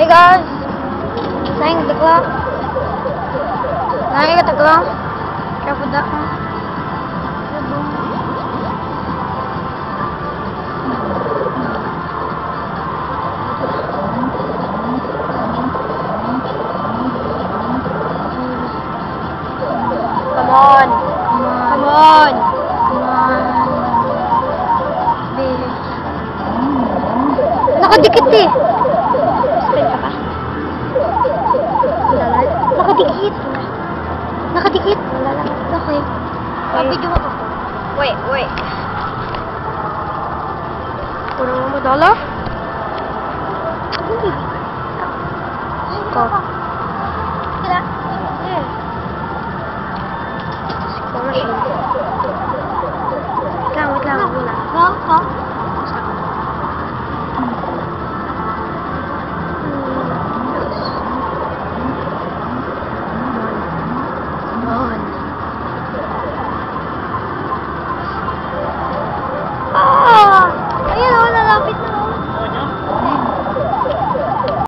Hey guys, sayang tekla. Nangin ka tekla. Careful that one. Come on. Come on. Come on. Nakadikit eh. Nakadikit. Nakadikit. Wala lang. Okay. Kapidyo mo ako. Wait, wait. Kurang mo madala? Hindi. Ka. Sila. Yeah. Sila. Sila.